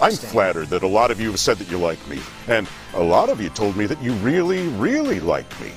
I'm flattered that a lot of you have said that you like me, and a lot of you told me that you really, really like me.